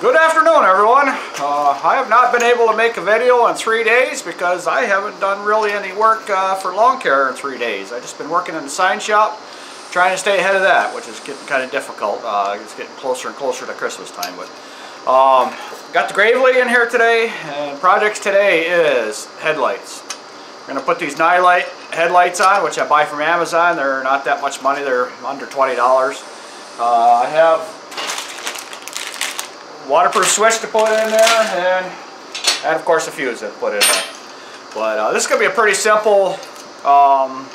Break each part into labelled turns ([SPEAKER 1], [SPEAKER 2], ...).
[SPEAKER 1] Good afternoon everyone. Uh, I have not been able to make a video in three days because I haven't done really any work uh, for lawn care in three days. I've just been working in the sign shop trying to stay ahead of that which is getting kind of difficult. Uh, it's getting closer and closer to Christmas time. But um, Got the Gravely in here today and projects today is headlights. I'm going to put these Nilight headlights on which I buy from Amazon. They're not that much money. They're under $20. Uh, I have waterproof switch to put in there and, and of course a fuse to put in there. But uh, this is going to be a pretty simple um,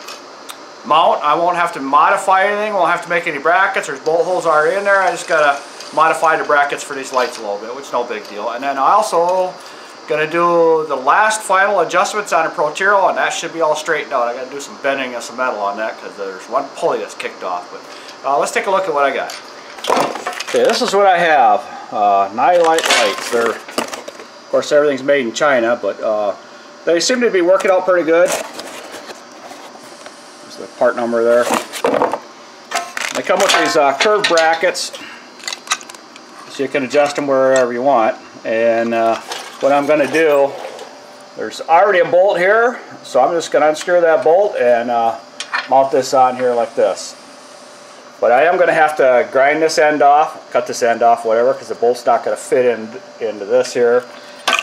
[SPEAKER 1] mount. I won't have to modify anything. Won't have to make any brackets. There's bolt holes already in there. I just got to modify the brackets for these lights a little bit, which is no big deal. And then I also going to do the last final adjustments on a Protero and that should be all straightened out. I got to do some bending of some metal on that because there's one pulley that's kicked off. But uh, let's take a look at what I got. Okay, this is what I have uh, Nilight lights. They're, of course, everything's made in China, but uh, they seem to be working out pretty good. There's the part number there. They come with these uh, curved brackets, so you can adjust them wherever you want. And uh, what I'm going to do, there's already a bolt here, so I'm just going to unscrew that bolt and uh, mount this on here like this. But I am going to have to grind this end off, cut this end off, whatever, because the bolt's not going to fit in, into this here.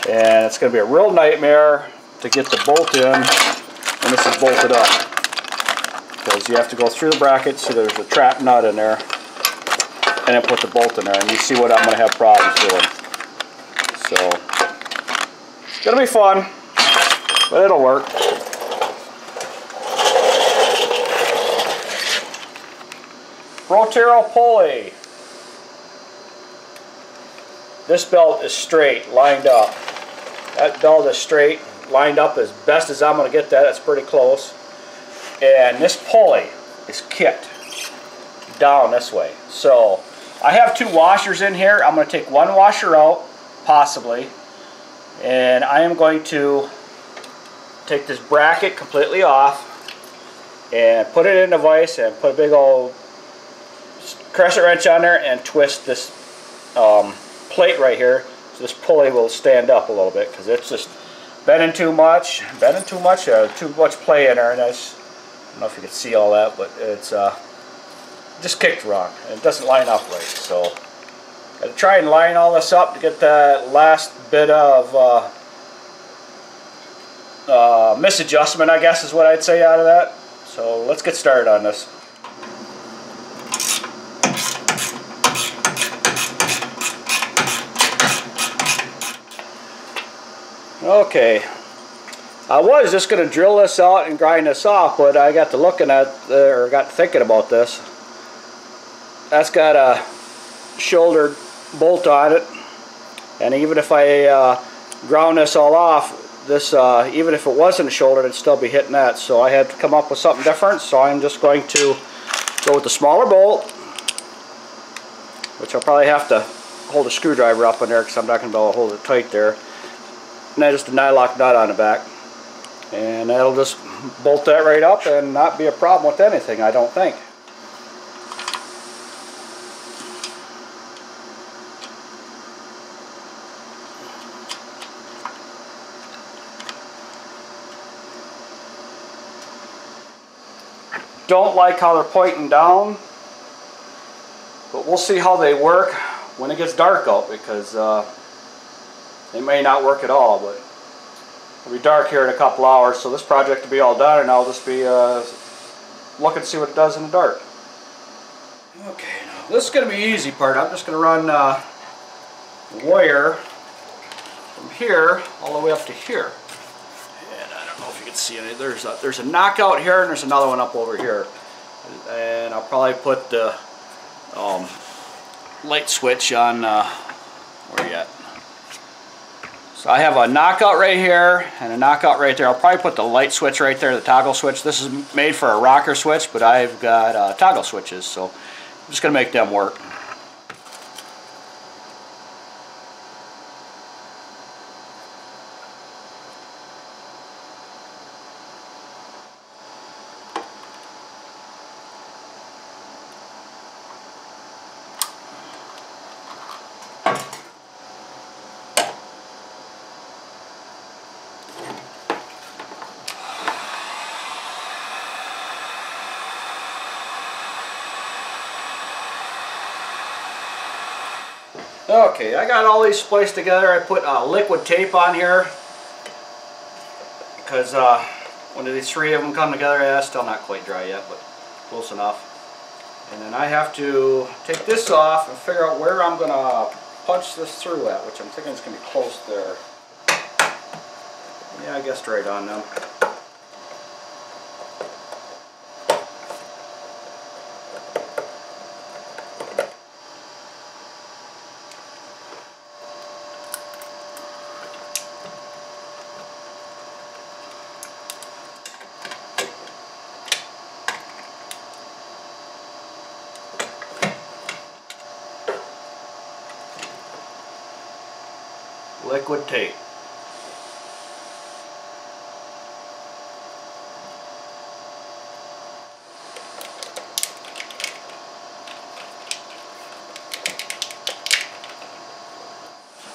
[SPEAKER 1] And it's going to be a real nightmare to get the bolt in when this is bolted up. Because you have to go through the bracket, so there's a trap nut in there, and then put the bolt in there. And you see what I'm going to have problems doing. So, it's going to be fun, but it'll work. Protero pulley. This belt is straight, lined up. That belt is straight, lined up as best as I'm going to get that. It's pretty close. And this pulley is kicked down this way. So I have two washers in here. I'm going to take one washer out, possibly. And I am going to take this bracket completely off and put it in a vise and put a big old crescent wrench on there and twist this um, plate right here so this pulley will stand up a little bit because it's just bending too much, bending too much, uh, too much play in there and I, just, I don't know if you can see all that but it's uh, just kicked wrong and it doesn't line up right so I gotta try and line all this up to get that last bit of uh, uh, misadjustment I guess is what I'd say out of that so let's get started on this. Okay, I was just going to drill this out and grind this off, but I got to looking at, uh, or got thinking about this. That's got a shouldered bolt on it, and even if I uh, ground this all off, this, uh, even if it wasn't shouldered, it'd still be hitting that. So I had to come up with something different, so I'm just going to go with the smaller bolt, which I'll probably have to hold a screwdriver up in there because I'm not going to be able to hold it tight there then just a nylock nut on the back. And that'll just bolt that right up and not be a problem with anything I don't think. Don't like how they're pointing down but we'll see how they work when it gets dark out because uh, they may not work at all, but it'll be dark here in a couple hours, so this project will be all done, and I'll just be uh, look and see what it does in the dark. Okay, now this is going to be easy part. I'm just going to run uh, wire from here all the way up to here. And I don't know if you can see any. There's a, there's a knockout here, and there's another one up over here. And I'll probably put the um, light switch on, uh, where you at? So I have a knockout right here and a knockout right there. I'll probably put the light switch right there, the toggle switch. This is made for a rocker switch, but I've got uh, toggle switches, so I'm just going to make them work. Okay, I got all these spliced together. I put uh, liquid tape on here because uh, when these three of them come together, yeah, it's still not quite dry yet, but close enough. And then I have to take this off and figure out where I'm going to punch this through at, which I'm thinking is going to be close there. Yeah, I guess right on now. Liquid tape.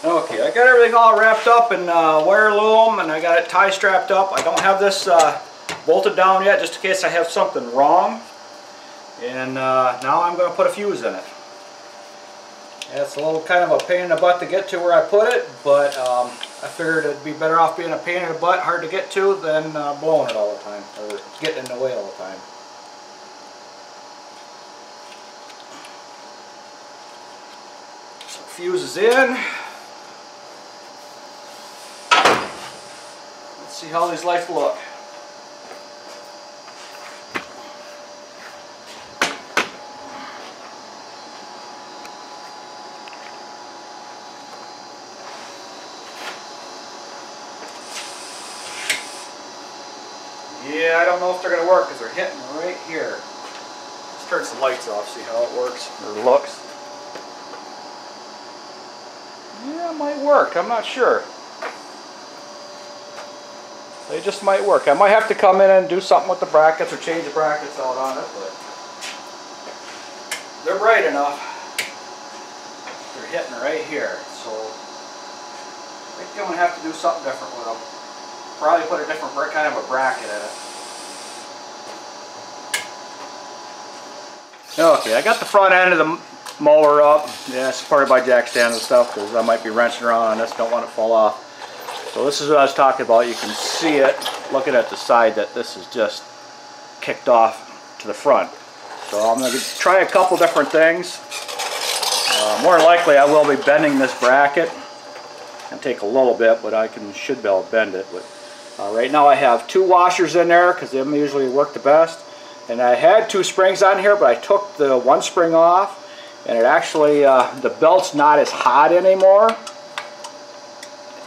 [SPEAKER 1] Okay, I got everything all wrapped up in uh, wire loom and I got it tie strapped up. I don't have this uh, bolted down yet just in case I have something wrong. And uh, now I'm going to put a fuse in it. It's a little kind of a pain in the butt to get to where I put it, but um, I figured it'd be better off being a pain in the butt, hard to get to, than uh, blowing it all the time, or getting in the way all the time. So fuse is in. Let's see how these lights look. Yeah, I don't know if they're going to work because they're hitting right here. Let's turn some lights off, see how it works, or looks. Yeah, it might work. I'm not sure. They just might work. I might have to come in and do something with the brackets or change the brackets out on it, but they're bright enough. They're hitting right here, so I think I'm going to have to do something different with them. Probably put a different kind of a bracket in it. Okay, I got the front end of the mower up. Yeah, it's supported by jack stands and stuff because I might be wrenching around on this. Don't want it to fall off. So this is what I was talking about. You can see it looking at the side that this is just kicked off to the front. So I'm going to try a couple different things. Uh, more likely I will be bending this bracket. and take a little bit, but I can should be able to bend it. But uh, right now I have two washers in there because they usually work the best. And I had two springs on here, but I took the one spring off and it actually, uh, the belt's not as hot anymore.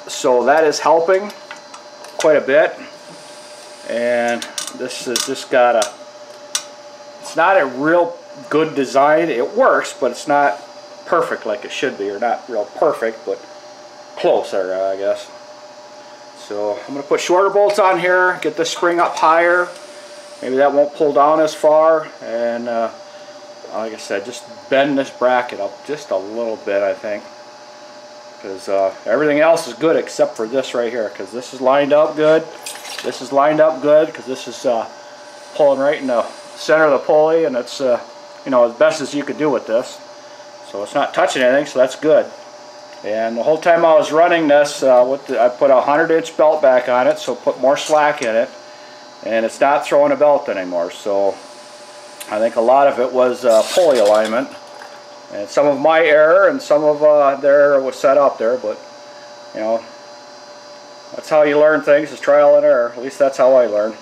[SPEAKER 1] So that is helping quite a bit. And this has just got a, it's not a real good design. It works, but it's not perfect like it should be, or not real perfect, but closer, I guess. So I'm going to put shorter bolts on here, get the spring up higher. Maybe that won't pull down as far. And uh, like I said, just bend this bracket up just a little bit, I think. Because uh, everything else is good except for this right here. Because this is lined up good. This is lined up good because this is uh, pulling right in the center of the pulley. And it's, uh, you know, as best as you could do with this. So it's not touching anything, so that's good. And the whole time I was running this, uh, the, I put a 100 inch belt back on it, so put more slack in it. And it's not throwing a belt anymore. So I think a lot of it was uh, pulley alignment. And some of my error and some of uh, their error was set up there. But, you know, that's how you learn things is trial and error. At least that's how I learn.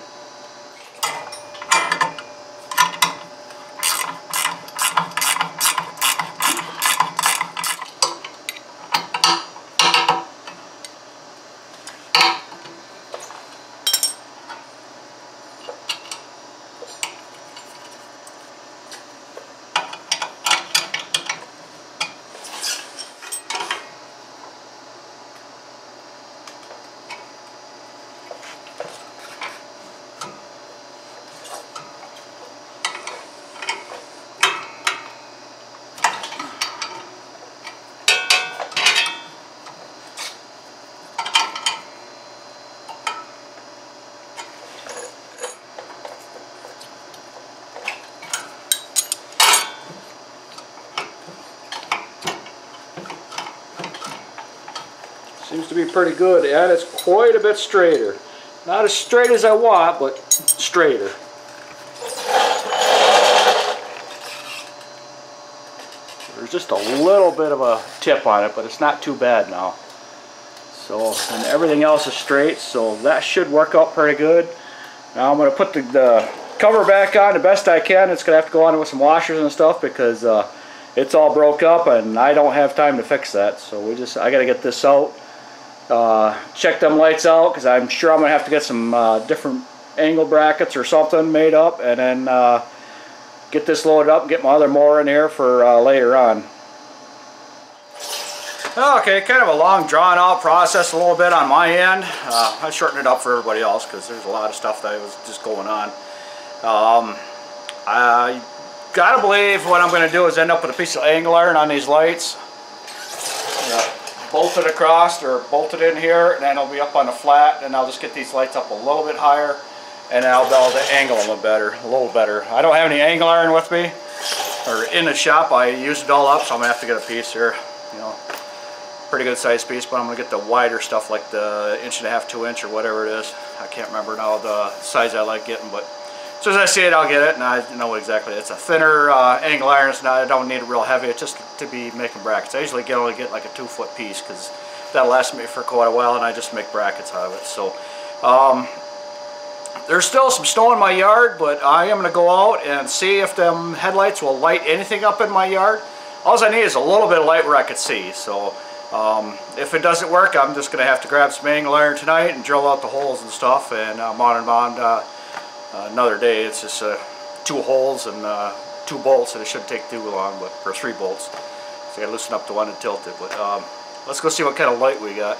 [SPEAKER 1] Seems to be pretty good and it's quite a bit straighter. Not as straight as I want, but straighter. There's just a little bit of a tip on it, but it's not too bad now. So, and everything else is straight, so that should work out pretty good. Now I'm going to put the, the, cover back on the best I can. It's going to have to go on with some washers and stuff because uh, it's all broke up and I don't have time to fix that. So we just, I got to get this out. Uh, check them lights out because I'm sure I'm going to have to get some uh, different angle brackets or something made up and then uh, get this loaded up and get my other mower in here for uh, later on. Okay, kind of a long drawn out process a little bit on my end. Uh, I shortened it up for everybody else because there's a lot of stuff that was just going on. Um, I gotta believe what I'm gonna do is end up with a piece of angle iron on these lights. Bolted across or bolted in here and then it'll be up on the flat and I'll just get these lights up a little bit higher and I'll be able to angle them a better, a little better. I don't have any angle iron with me or in the shop. I used it all up so I'm gonna have to get a piece here. You know, pretty good size piece, but I'm to get the wider stuff like the inch and a half, two inch or whatever it is. I can't remember now the size I like getting, but as soon as I see it, I'll get it, and I know exactly. It's a thinner uh, angle iron. It's not, I don't need it real heavy. It's just to be making brackets. I usually get only get like a two foot piece because that'll last me for quite a while, and I just make brackets out of it. So. Um, there's still some snow in my yard, but I am going to go out and see if them headlights will light anything up in my yard. All I need is a little bit of light where I can see. So um, if it doesn't work, I'm just going to have to grab some angle iron tonight and drill out the holes and stuff and uh, mount them on uh, another day. It's just uh, two holes and uh, two bolts and it shouldn't take too long, but or three bolts. So I loosen up the one and tilt it. But um, let's go see what kind of light we got.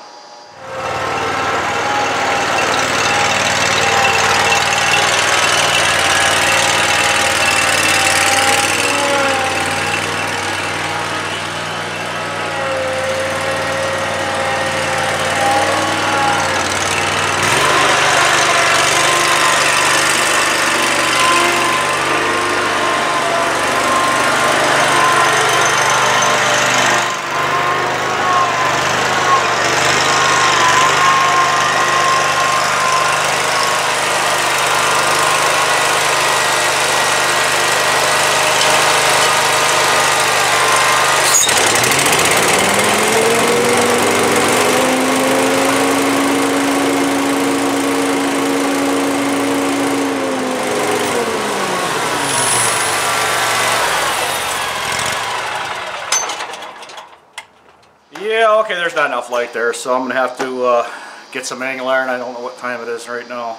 [SPEAKER 1] Yeah, okay, there's not enough light there, so I'm going to have to uh, get some angle iron. I don't know what time it is right now.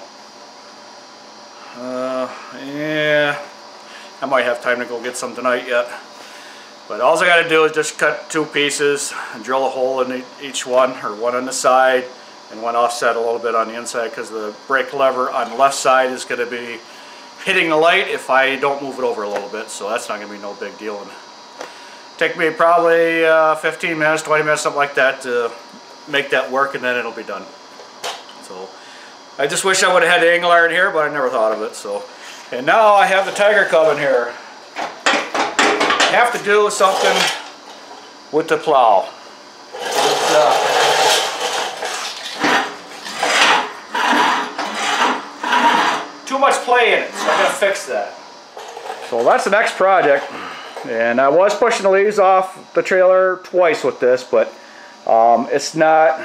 [SPEAKER 1] Uh, yeah, I might have time to go get some tonight yet. But all I got to do is just cut two pieces and drill a hole in each one, or one on the side and one offset a little bit on the inside because the brake lever on the left side is going to be hitting the light if I don't move it over a little bit, so that's not going to be no big deal. Take me probably uh, 15 minutes, 20 minutes, something like that to make that work and then it'll be done. So I just wish I would have had the angle iron here, but I never thought of it. So, And now I have the Tiger Cub in here. I have to do something with the plow. Uh, too much play in it, so I'm going to fix that. So that's the next project. And I was pushing the leaves off the trailer twice with this, but um, it's not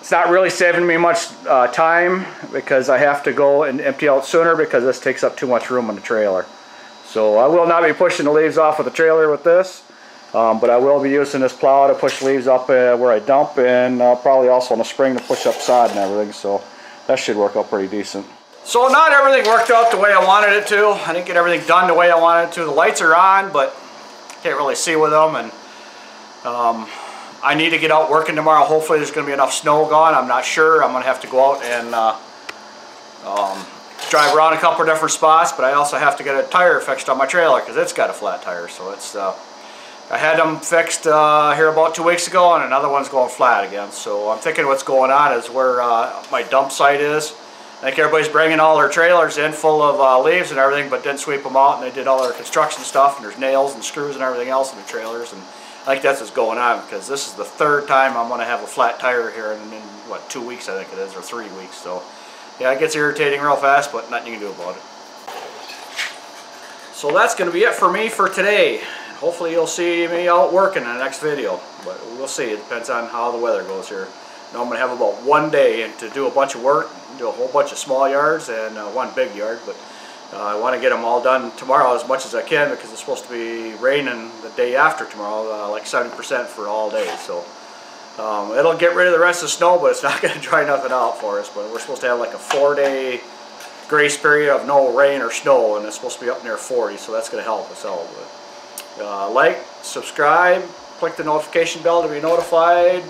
[SPEAKER 1] it's not really saving me much uh, time because I have to go and empty out sooner because this takes up too much room on the trailer. So I will not be pushing the leaves off of the trailer with this, um, but I will be using this plow to push leaves up uh, where I dump and uh, probably also in the spring to push up sod and everything. So that should work out pretty decent. So not everything worked out the way I wanted it to. I didn't get everything done the way I wanted to. The lights are on, but I can't really see with them. And um, I need to get out working tomorrow. Hopefully there's going to be enough snow gone. I'm not sure. I'm going to have to go out and uh, um, drive around a couple different spots. But I also have to get a tire fixed on my trailer because it's got a flat tire. So it's uh, I had them fixed uh, here about two weeks ago and another one's going flat again. So I'm thinking what's going on is where uh, my dump site is. I think everybody's bringing all their trailers in full of uh, leaves and everything, but didn't sweep them out, and they did all their construction stuff, and there's nails and screws and everything else in the trailers, and I think that's what's going on because this is the third time I'm going to have a flat tire here in, in, what, two weeks I think it is, or three weeks. So, yeah, it gets irritating real fast, but nothing you can do about it. So that's going to be it for me for today. Hopefully you'll see me out working in the next video, but we'll see. It depends on how the weather goes here. Now I'm going to have about one day to do a bunch of work, do a whole bunch of small yards and uh, one big yard, but uh, I want to get them all done tomorrow as much as I can because it's supposed to be raining the day after tomorrow, uh, like 70% for all day. So um, it'll get rid of the rest of the snow, but it's not going to dry nothing out for us. But we're supposed to have like a four-day grace period of no rain or snow, and it's supposed to be up near 40, so that's going to help us out. But, uh, like, subscribe, click the notification bell to be notified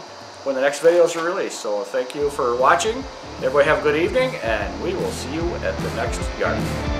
[SPEAKER 1] when the next videos are released. So thank you for watching. Everybody have a good evening, and we will see you at the next yard.